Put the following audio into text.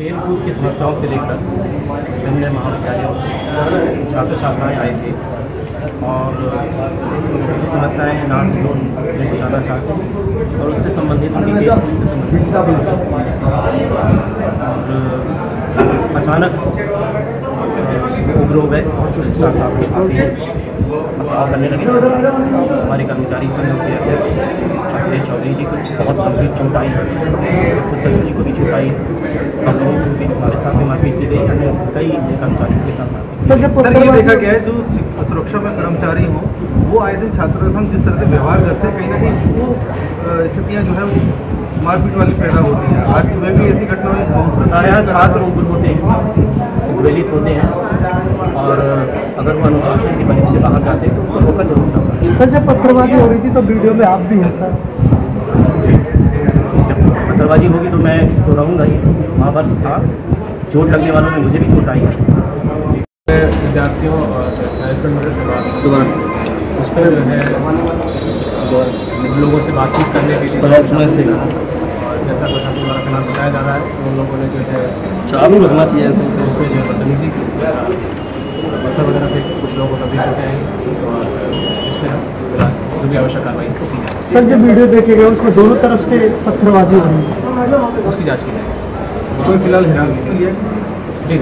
खेल कूद की समस्याओं से लेकर विभिन्न महाविद्यालयों से? छात्र छात्राएँ आए थे और उनकी समस्याएँ नाम जाना चाहते हैं और उससे संबंधित उनकी खेल से संबंधित और अचानक उग्र हो गए साहब के हैं करने लगे। हमारे कर्मचारी संघ के अध्यक्ष अखिलेश चौधरी जी को बहुत गंभीर चोट आई है कुछ सचिव को भी चोट आई हम लोगों को भी हमारे साथ भी मारपीट की गई अन्य कई कर्मचारियों के साथ सर ये देखा गया है जो सुरक्षा में कर्मचारी हो वो आए दिन छात्रों के संग जिस तरह से व्यवहार करते हैं कहीं ना कहीं वो स्थितियाँ जो है वो मारपीट वाली पैदा होती हैं। आज सुबह भी ऐसी घटना हुई बाउंस हमारे यहाँ छात्र उग्र होते हैं। उद्वेलित होते हैं। और अगर वो अनुशासन की से बाहर जाते हैं तो उनको रोका ज़रूर है। सर जब पत्थरबाजी हो रही थी तो वीडियो में आप भी हैं सर। जब पत्थरबाजी होगी तो मैं तो रहूँगा ही। वहाँ पर था। चोट लगने वालों में मुझे भी चोट आई। है विद्यार्थियों और मैनेजमेंट के बाद उस पर जो है लोगों से बातचीत करने के लिए जैसा प्रशासन द्वारा खिलाफ बताया जा रहा है उन लोगों ने जो है चालू रखना चाहिए उसमें जो है बदतमीजी की पत्थर वगैरह फेंक कुछ लोगों को तभी चोटें आई और इस पर भी आवश्यक कार्रवाई की जाए सर जो वीडियो देखे गए उसमें दोनों तरफ़ से पत्थरबाजी हो रही है। उसकी जाँच की जाएगी। कोई फ़िलहाल हिरासत में लिया जी